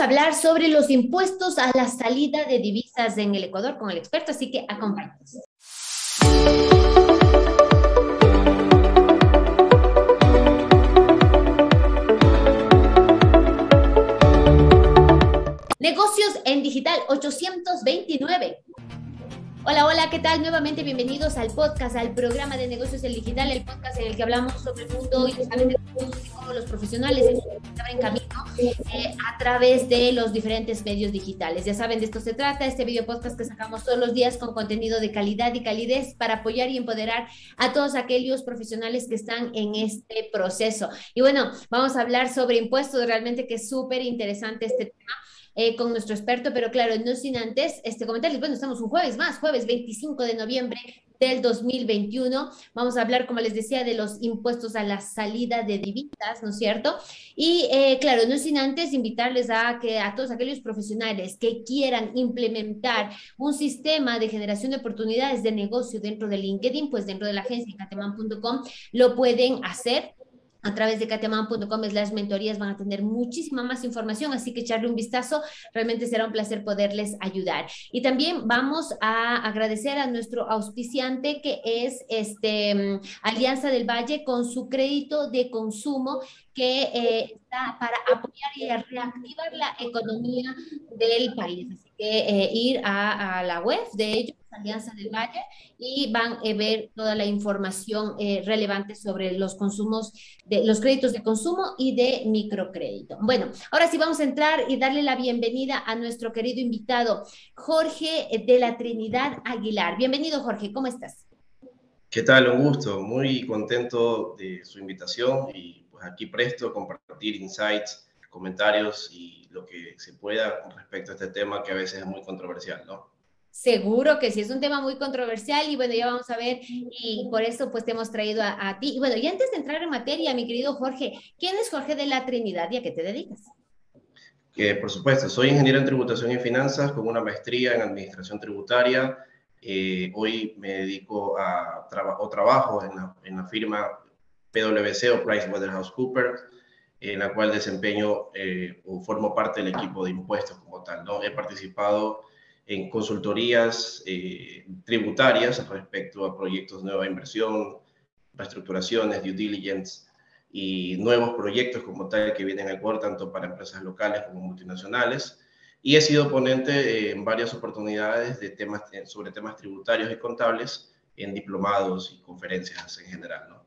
hablar sobre los impuestos a la salida de divisas en el Ecuador con el experto, así que acompáñanos. Negocios en Digital 829. Hola, hola, ¿qué tal? Nuevamente bienvenidos al podcast, al programa de negocios en digital, el podcast en el que hablamos sobre el mundo y de cómo los profesionales en camino eh, a través de los diferentes medios digitales. Ya saben, de esto se trata, este video podcast que sacamos todos los días con contenido de calidad y calidez para apoyar y empoderar a todos aquellos profesionales que están en este proceso. Y bueno, vamos a hablar sobre impuestos, realmente que es súper interesante este tema. Eh, con nuestro experto, pero claro, no sin antes este comentario. Bueno, estamos un jueves más, jueves 25 de noviembre del 2021. Vamos a hablar, como les decía, de los impuestos a la salida de divisas, ¿no es cierto? Y eh, claro, no sin antes invitarles a que a todos aquellos profesionales que quieran implementar un sistema de generación de oportunidades de negocio dentro de LinkedIn, pues dentro de la agencia cateman.com lo pueden hacer a través de kateman.com las mentorías van a tener muchísima más información, así que echarle un vistazo, realmente será un placer poderles ayudar. Y también vamos a agradecer a nuestro auspiciante que es este mm, Alianza del Valle con su crédito de consumo que eh, está para apoyar y reactivar la economía del país. Así que eh, ir a, la web de ellos Alianza del Valle y van a ver toda la información eh, relevante sobre los consumos, de los créditos de consumo y de microcrédito. Bueno, ahora sí vamos a entrar y darle la bienvenida a nuestro querido invitado, Jorge de la Trinidad Aguilar. Bienvenido, Jorge, ¿cómo estás? ¿Qué tal? Un gusto, muy contento de su invitación y pues aquí presto a compartir insights, comentarios y lo que se pueda con respecto a este tema que a veces es muy controversial, ¿no? Seguro que sí, es un tema muy controversial y bueno, ya vamos a ver y por eso pues te hemos traído a, ti. Y bueno, y antes de entrar en materia, mi querido Jorge, ¿quién es Jorge de la Trinidad y a qué te dedicas? Que por supuesto, soy ingeniero en tributación y finanzas con una maestría en administración tributaria. Eh, hoy me dedico a o trabajo en la, en la, firma PwC o PricewaterhouseCoopers, en la cual desempeño eh, o formo parte del equipo de impuestos como tal. ¿no? He participado en consultorías eh, tributarias respecto a proyectos de nueva inversión, reestructuraciones, due diligence y nuevos proyectos como tal que vienen a Ecuador, tanto para empresas locales como multinacionales. Y he sido ponente en varias oportunidades de temas, sobre temas tributarios y contables en diplomados y conferencias en general. ¿no?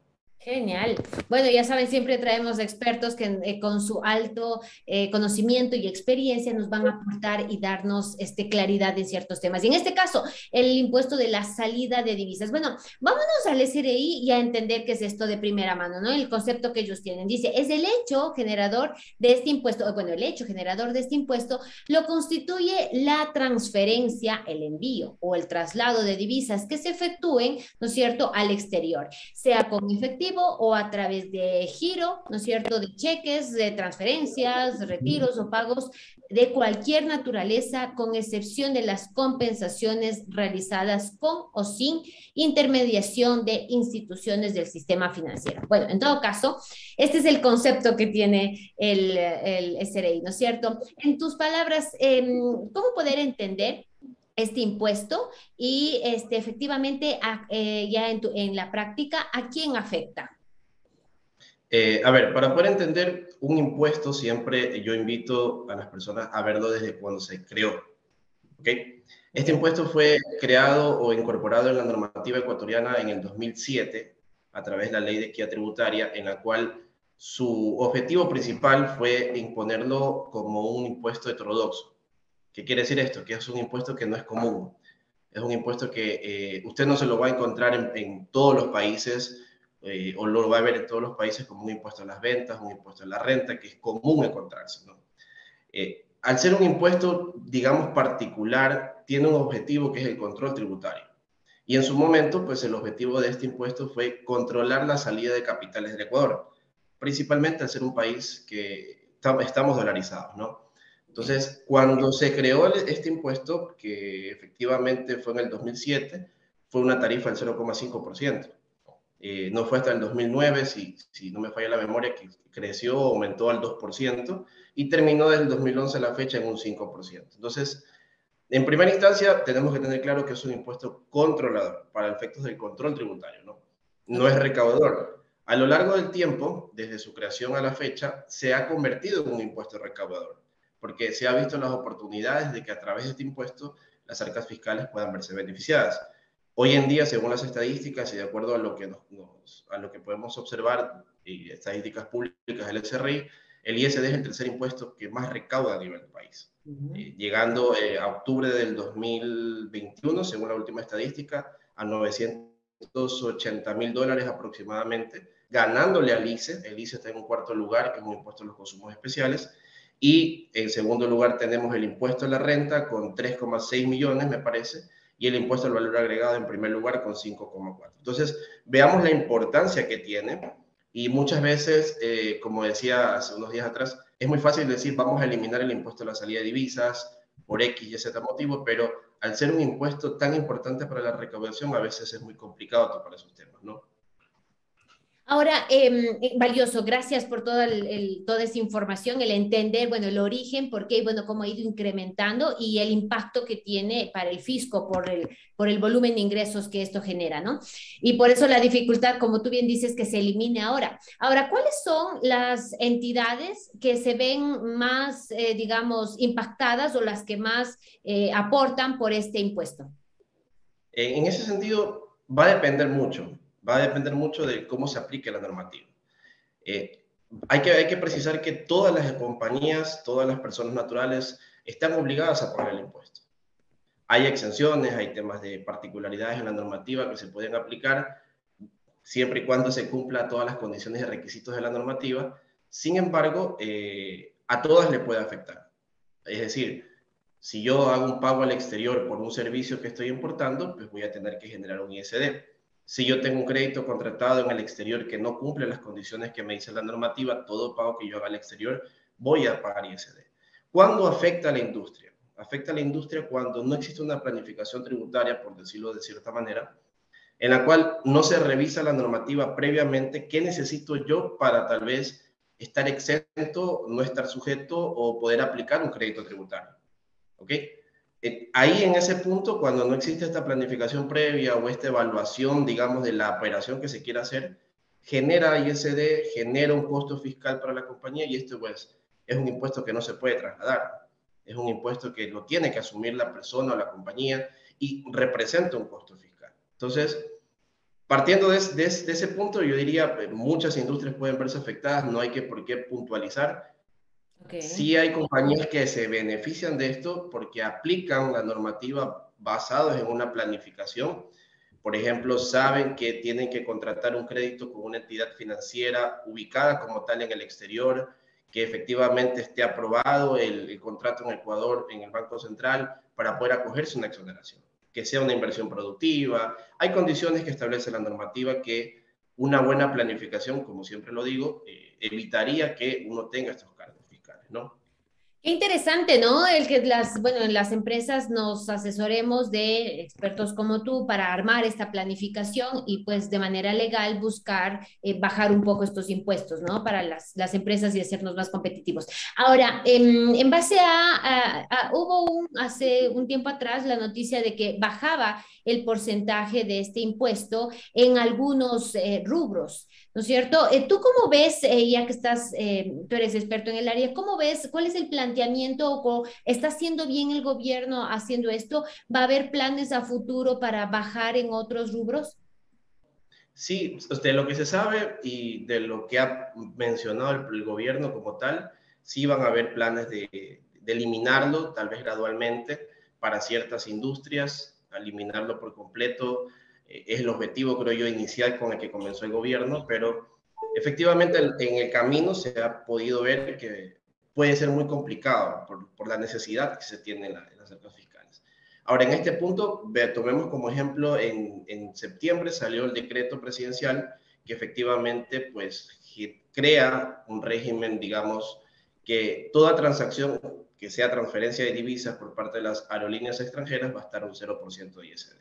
Genial. Bueno, ya saben, siempre traemos expertos que eh, con su alto eh, conocimiento y experiencia nos van a aportar y darnos este, claridad en ciertos temas. Y en este caso, el impuesto de la salida de divisas. Bueno, vámonos al SRI y a entender qué es esto de primera mano, ¿no? El concepto que ellos tienen. Dice, es el hecho generador de este impuesto, bueno, el hecho generador de este impuesto lo constituye la transferencia, el envío o el traslado de divisas que se efectúen, ¿no es cierto?, al exterior, sea con efectivo o a través de giro, ¿no es cierto?, de cheques, de transferencias, retiros o pagos de cualquier naturaleza, con excepción de las compensaciones realizadas con o sin intermediación de instituciones del sistema financiero. Bueno, en todo caso, este es el concepto que tiene el, el SRI, ¿no es cierto? En tus palabras, em, ¿cómo poder entender este impuesto y este, efectivamente eh, ya en, la práctica, ¿a quién afecta? Eh, a ver, para poder entender un impuesto, siempre yo invito a las personas a verlo desde cuando se creó. Este impuesto fue creado o incorporado en la normativa ecuatoriana en el 2007 a través de la ley de equidad tributaria, en la cual su objetivo principal fue imponerlo como un impuesto heterodoxo. ¿Qué quiere decir esto? Que es un impuesto que no es común. Es un impuesto que eh, usted no se lo va a encontrar en, todos los países eh, o lo va a ver en todos los países como un impuesto a las ventas, un impuesto a la renta, que es común encontrarse. ¿no? Eh, al ser un impuesto, digamos, particular, tiene un objetivo que es el control tributario. Y en su momento, pues el objetivo de este impuesto fue controlar la salida de capitales del Ecuador, principalmente al ser un país que estamos dolarizados, ¿no? Entonces, cuando se creó este impuesto, que efectivamente fue en el 2007, fue una tarifa del 0,5%. Eh, no fue hasta el 2009, si, si no me falla la memoria, que creció, aumentó al 2% y terminó desde el 2011 a la fecha en un 5%. Entonces, en primera instancia, tenemos que tener claro que es un impuesto controlador para efectos del control tributario, ¿no? No es recaudador. A lo largo del tiempo, desde su creación a la fecha, se ha convertido en un impuesto recaudador, porque se ha visto las oportunidades de que a través de este impuesto las arcas fiscales puedan verse beneficiadas. Hoy en día, según las estadísticas y de acuerdo a lo que, nos, a lo que podemos observar y estadísticas públicas del SRI, el ISD es el tercer impuesto que más recauda a nivel del país, eh, llegando eh, a octubre del 2021, según la última estadística, a 980 mil dólares aproximadamente, ganándole al ICE. El ICE está en un cuarto lugar, que es un impuesto a los consumos especiales. Y en segundo lugar tenemos el impuesto a la renta con 3,6 millones, me parece, y el impuesto al valor agregado en primer lugar con 5,4. Entonces, veamos la importancia que tiene y muchas veces, eh, como decía hace unos días atrás, es muy fácil decir vamos a eliminar el impuesto a la salida de divisas por X y Z motivo, pero al ser un impuesto tan importante para la recaudación, a veces es muy complicado tocar esos temas, ¿no? Ahora, em, eh, valioso, gracias por toda, toda esa información, el entender, bueno, el origen, por qué, bueno, cómo ha ido incrementando y el impacto que tiene para el fisco por el, por el volumen de ingresos que esto genera, ¿no? Y por eso la dificultad, como tú bien dices, que se elimine ahora. Ahora, ¿cuáles son las entidades que se ven más, eh, digamos, impactadas o las que más eh, aportan por este impuesto? En ese sentido, va a depender mucho va a depender mucho de cómo se aplique la normativa. Eh, hay, que, hay que precisar que todas las compañías, todas las personas naturales están obligadas a pagar el impuesto. Hay exenciones, hay temas de particularidades en la normativa que se pueden aplicar siempre y cuando se cumpla todas las condiciones y requisitos de la normativa. Sin embargo, eh, a todas le puede afectar. Es decir, si yo hago un pago al exterior por un servicio que estoy importando, pues voy a tener que generar un ISD si yo tengo un crédito contratado en el exterior que no cumple las condiciones que me dice la normativa, todo pago que yo haga al exterior voy a pagar ISD. ¿Cuándo afecta a la industria? Afecta a la industria cuando no existe una planificación tributaria, por decirlo de cierta manera, en la cual no se revisa la normativa previamente, qué necesito yo para tal vez estar exento, no estar sujeto o poder aplicar un crédito tributario. ¿Ok? Eh, ahí en ese punto, cuando no existe esta planificación previa o esta evaluación, digamos, de la operación que se quiera hacer, genera ISD, genera un costo fiscal para la compañía y esto pues es un impuesto que no se puede trasladar. Es un impuesto que lo tiene que asumir la persona o la compañía y representa un costo fiscal. Entonces, partiendo de, ese punto, yo diría, pues, muchas industrias pueden verse afectadas, no hay que por qué puntualizar, Sí hay compañías que se benefician de esto porque aplican la normativa basados en una planificación. Por ejemplo, saben que tienen que contratar un crédito con una entidad financiera ubicada como tal en el exterior, que efectivamente esté aprobado el, el contrato en Ecuador, en el Banco Central, para poder acogerse a una exoneración, que sea una inversión productiva. Hay condiciones que establece la normativa que una buena planificación, como siempre lo digo, eh, evitaría que uno tenga estos ¿no? Qué interesante, ¿no? El que las, bueno, en las empresas nos asesoremos de expertos como tú para armar esta planificación y pues de manera legal buscar eh, bajar un poco estos impuestos, ¿no? Para las, las empresas y hacernos más competitivos. Ahora, en, base a, hubo hace un tiempo atrás la noticia de que bajaba el porcentaje de este impuesto en algunos eh, rubros. ¿No es cierto? Eh, ¿Tú cómo ves, eh, ya que estás, eh, tú eres experto en el área, cómo ves, cuál es el planteamiento o está haciendo bien el gobierno haciendo esto? ¿Va a haber planes a futuro para bajar en otros rubros? Sí, de lo que se sabe y de lo que ha mencionado el, gobierno como tal, sí van a haber planes de eliminarlo, tal vez gradualmente, para ciertas industrias, eliminarlo por completo, es el objetivo, creo yo, inicial con el que comenzó el gobierno, pero efectivamente en el camino se ha podido ver que puede ser muy complicado por, la necesidad que se tiene en, las arcas fiscales. Ahora, en este punto, tomemos como ejemplo, en, en, septiembre salió el decreto presidencial que efectivamente pues crea un régimen, digamos, que toda transacción que sea transferencia de divisas por parte de las aerolíneas extranjeras va a estar un 0% de ISD.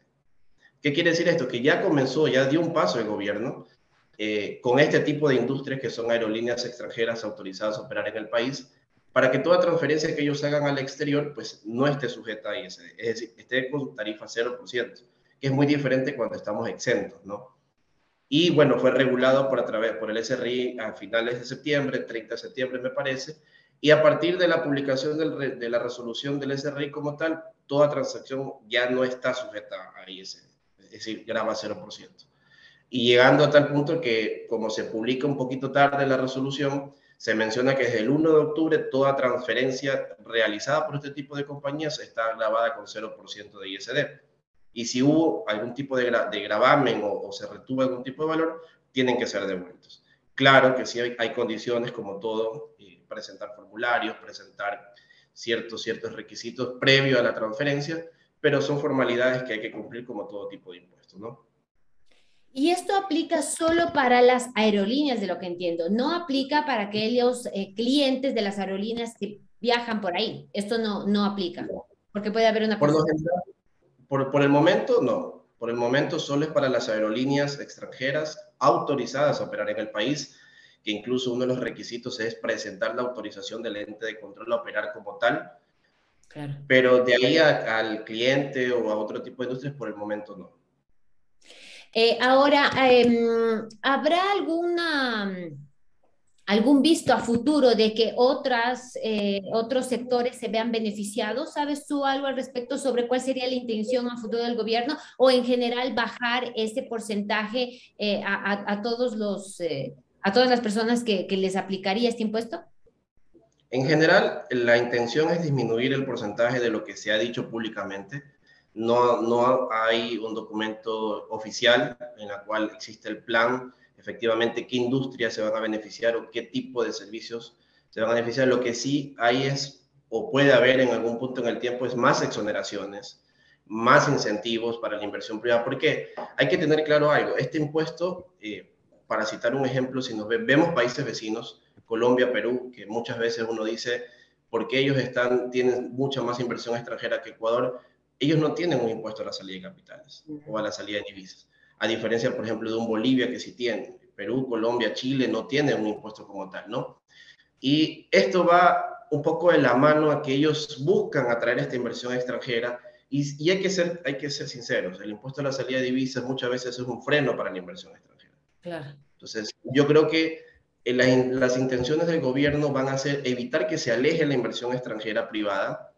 ¿Qué quiere decir esto? Que ya comenzó, ya dio un paso el gobierno eh, con este tipo de industrias que son aerolíneas extranjeras autorizadas a operar en el país, para que toda transferencia que ellos hagan al exterior pues no esté sujeta a ISD, es decir, esté con tarifa 0%, que es muy diferente cuando estamos exentos, ¿no? Y bueno, fue regulado por, a través, por el SRI a finales de septiembre, 30 de septiembre me parece, y a partir de la publicación del, de la resolución del SRI como tal, toda transacción ya no está sujeta a ISD, es decir, graba 0%. Y llegando a tal punto que como se publica un poquito tarde la resolución, se menciona que desde el 1 de octubre toda transferencia realizada por este tipo de compañías está grabada con 0% de ISD. Y si hubo algún tipo de, de gravamen o, se retuvo algún tipo de valor, tienen que ser devueltos. Claro que sí hay, condiciones como todo, eh, presentar formularios, presentar ciertos, ciertos requisitos previo a la transferencia, pero son formalidades que hay que cumplir como todo tipo de impuestos, ¿no? Y esto aplica solo para las aerolíneas, de lo que entiendo. No aplica para aquellos eh, clientes de las aerolíneas que viajan por ahí. Esto no, no aplica, porque puede haber una... Por, por, por el momento, no. Por el momento solo es para las aerolíneas extranjeras autorizadas a operar en el país, que incluso uno de los requisitos es presentar la autorización del ente de control a operar como tal. Claro. Pero de ahí al cliente o a otro tipo de industrias, por el momento no. Eh, ahora, em, ¿habrá alguna, algún visto a futuro de que otras, eh, otros sectores se vean beneficiados? ¿Sabes tú algo al respecto sobre cuál sería la intención a futuro del gobierno o en general bajar ese porcentaje eh, a, todos los, a todas las personas que, que les aplicaría este impuesto? En general, la intención es disminuir el porcentaje de lo que se ha dicho públicamente no, no hay un documento oficial en el cual existe el plan, efectivamente, qué industrias se van a beneficiar o qué tipo de servicios se van a beneficiar. Lo que sí hay es, o puede haber en algún punto en el tiempo, es más exoneraciones, más incentivos para la inversión privada, porque hay que tener claro algo, este impuesto, eh, para citar un ejemplo, si nos vemos países vecinos, Colombia, Perú, que muchas veces uno dice, porque ellos están, tienen mucha más inversión extranjera que Ecuador, ellos no tienen un impuesto a la salida de capitales o a la salida de divisas. A diferencia, por ejemplo, de un Bolivia que sí tiene. Perú, Colombia, Chile no tienen un impuesto como tal, ¿no? Y esto va un poco de la mano a que ellos buscan atraer esta inversión extranjera y, hay, que ser, hay que ser sinceros, el impuesto a la salida de divisas muchas veces es un freno para la inversión extranjera. Claro. Entonces, yo creo que las intenciones del gobierno van a ser evitar que se aleje la inversión extranjera privada,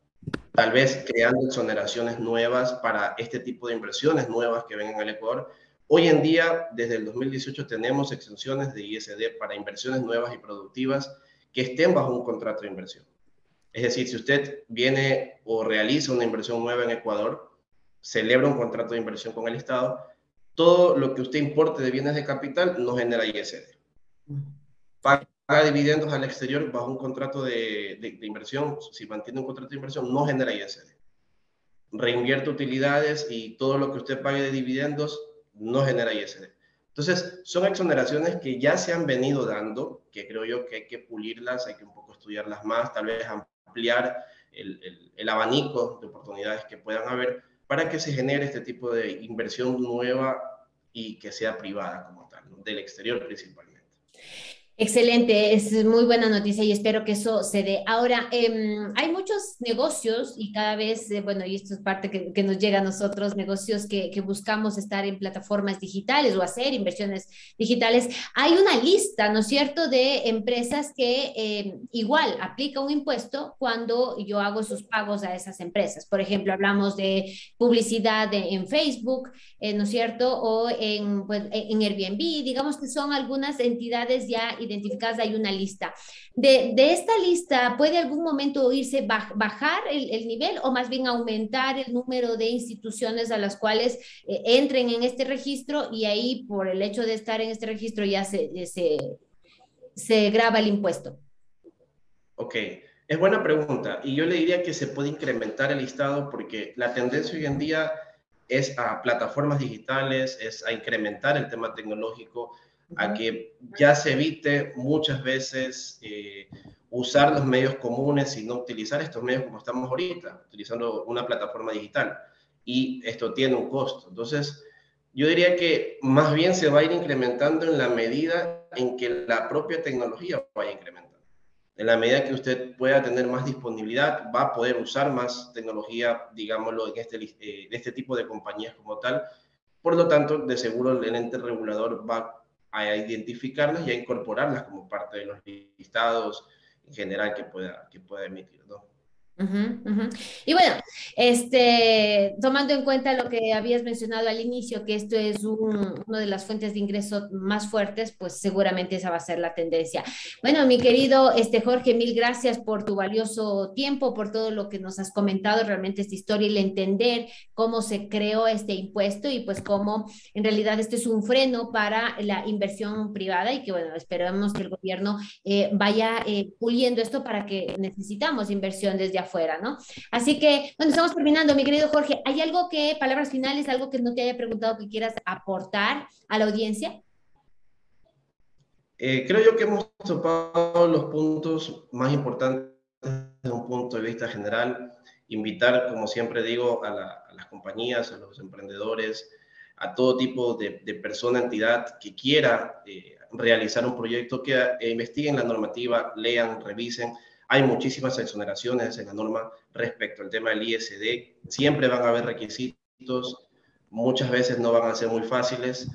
tal vez creando exoneraciones nuevas para este tipo de inversiones nuevas que ven en el Ecuador. Hoy en día, desde el 2018, tenemos exenciones de ISD para inversiones nuevas y productivas que estén bajo un contrato de inversión. Es decir, si usted viene o realiza una inversión nueva en Ecuador, celebra un contrato de inversión con el Estado, todo lo que usted importe de bienes de capital no genera ISD paga dividendos al exterior bajo un contrato de, de, inversión, si mantiene un contrato de inversión, no genera ISD. Reinvierte utilidades y todo lo que usted pague de dividendos no genera ISD. Entonces, son exoneraciones que ya se han venido dando, que creo yo que hay que pulirlas, hay que un poco estudiarlas más, tal vez ampliar el, el, el abanico de oportunidades que puedan haber para que se genere este tipo de inversión nueva y que sea privada como tal, del exterior principalmente. Excelente, es muy buena noticia y espero que eso se dé. Ahora, em, hay muchos negocios y cada vez, eh, bueno, y esto es parte que, nos llega a nosotros, negocios que, buscamos estar en plataformas digitales o hacer inversiones digitales. Hay una lista, ¿no es cierto?, de empresas que em, igual aplica un impuesto cuando yo hago sus pagos a esas empresas. Por ejemplo, hablamos de publicidad en Facebook, eh, ¿no es cierto?, o en, pues, en Airbnb, digamos que son algunas entidades ya identificadas, hay una lista. De, de esta lista, ¿puede algún momento irse bajar el, el, nivel o más bien aumentar el número de instituciones a las cuales eh, entren en este registro y ahí por el hecho de estar en este registro ya se, se, se graba el impuesto? Ok, es buena pregunta y yo le diría que se puede incrementar el listado porque la tendencia hoy en día es a plataformas digitales, es a incrementar el tema tecnológico, a que ya se evite muchas veces eh, usar los medios comunes y no utilizar estos medios como estamos ahorita, utilizando una plataforma digital. Y esto tiene un costo. Entonces, Yo diría que más bien se va a ir incrementando en la medida en que la propia tecnología vaya incrementando. En la medida que usted pueda tener más disponibilidad, va a poder usar más tecnología, digámoslo, en este, eh, este tipo de compañías como tal. Por lo tanto, de seguro el ente regulador va a identificarlas y a incorporarlas como parte de los listados en general que pueda, que pueda emitir. ¿no? Y bueno, este, tomando en cuenta lo que habías mencionado al inicio, que esto es un, una de las fuentes de ingreso más fuertes, pues seguramente esa va a ser la tendencia. Bueno, mi querido este, Jorge, mil gracias por tu valioso tiempo, por todo lo que nos has comentado, realmente esta historia y el entender cómo se creó este impuesto y pues cómo en realidad este es un freno para la inversión privada y que bueno, esperamos que el gobierno eh, vaya eh, puliendo esto para que necesitamos inversión desde afuera, ¿no? Así que, bueno, estamos terminando, mi querido Jorge. ¿Hay algo que, palabras finales, algo que no te haya preguntado que quieras aportar a la audiencia? Eh, creo yo que hemos topado los puntos más importantes desde un punto de vista general. Invitar, como siempre digo, a, las compañías, a los emprendedores, a todo tipo de, persona, entidad que quiera eh, realizar un proyecto, que eh, investiguen la normativa, lean, revisen, hay muchísimas exoneraciones en la norma respecto al tema del ISD. Siempre van a haber requisitos, muchas veces no van a ser muy fáciles,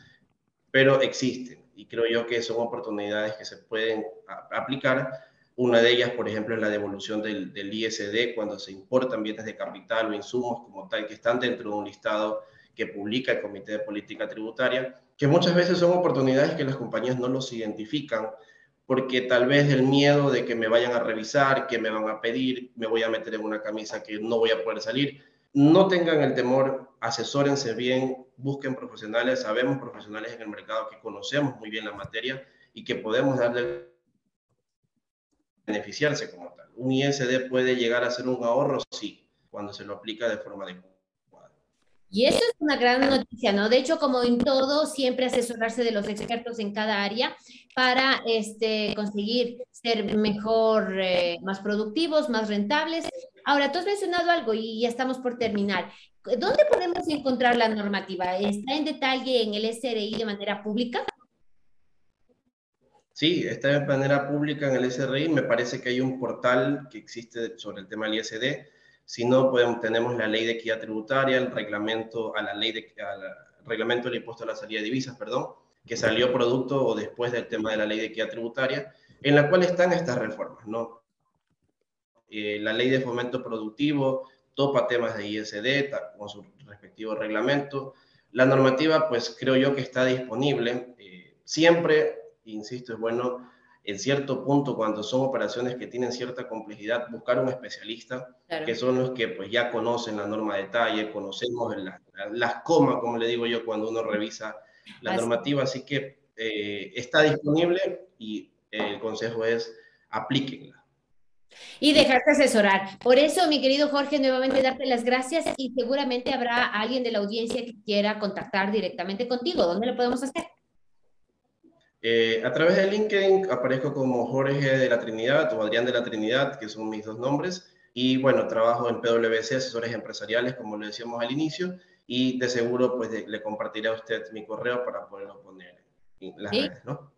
pero existen. Y creo yo que son oportunidades que se pueden aplicar. Una de ellas, por ejemplo, es la devolución del, del ISD cuando se importan bienes de capital o insumos como tal que están dentro de un listado que publica el Comité de Política Tributaria, que muchas veces son oportunidades que las compañías no los identifican porque tal vez el miedo de que me vayan a revisar, que me van a pedir, me voy a meter en una camisa que no voy a poder salir. No tengan el temor, asesórense bien, busquen profesionales, sabemos profesionales en el mercado que conocemos muy bien la materia y que podemos darle beneficiarse como tal. Un ISD puede llegar a ser un ahorro, sí, cuando se lo aplica de forma adecuada. Y eso es una gran noticia, ¿no? De hecho, como en todo, siempre asesorarse de los expertos en cada área para este, conseguir ser mejor, eh, más productivos, más rentables. Ahora, tú has mencionado algo y ya estamos por terminar. ¿Dónde podemos encontrar la normativa? ¿Está en detalle en el SRI de manera pública? Sí, está de manera pública en el SRI. Me parece que hay un portal que existe sobre el tema del ISD si no, podemos, tenemos la ley de equidad tributaria, el reglamento, a la ley de, reglamento del impuesto a la salida de divisas, perdón, que salió producto o después del tema de la ley de equidad tributaria, en la cual están estas reformas, ¿no? Eh, la ley de fomento productivo topa temas de ISD con su respectivo reglamento. La normativa, pues creo yo que está disponible. Eh, siempre, insisto, es bueno en cierto punto, cuando son operaciones que tienen cierta complejidad, buscar un especialista, que son los que pues ya conocen la norma de detalle, conocemos las comas, como le digo yo, cuando uno revisa la normativa, así que eh, está disponible y el consejo es aplíquenla. Y dejarte asesorar. Por eso, mi querido Jorge, nuevamente darte las gracias y seguramente habrá alguien de la audiencia que quiera contactar directamente contigo. ¿Dónde lo podemos hacer? Eh, a través de LinkedIn aparezco como Jorge de la Trinidad o Adrián de la Trinidad, que son mis dos nombres. Y bueno, trabajo en PwC, asesores empresariales, como le decíamos al inicio. Y de seguro, pues le compartiré a usted mi correo para poderlo poner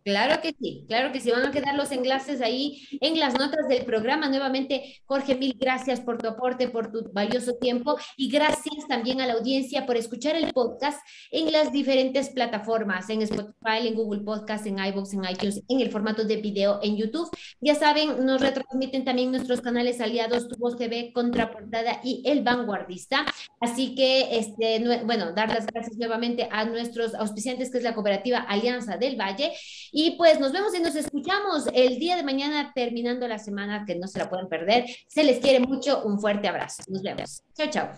Claro que sí, claro que sí. Van a quedar los enlaces ahí en las notas del programa. Nuevamente, Jorge, mil gracias por tu aporte, por tu valioso tiempo y gracias también a la audiencia por escuchar el podcast en las diferentes plataformas, en Spotify, en Google Podcast, en iVoox, en iTunes, en el formato de video en YouTube. Ya saben, nos retransmiten también nuestros canales aliados Tu Voz TV, Contraportada y El Vanguardista. Así que, este, bueno, dar las gracias nuevamente a nuestros auspiciantes, que es la cooperativa Alianza del Valle. Y pues nos vemos y nos escuchamos el día de mañana terminando la semana, que no se la pueden perder. Se les quiere mucho, un fuerte abrazo. Nos vemos. Chao, chao.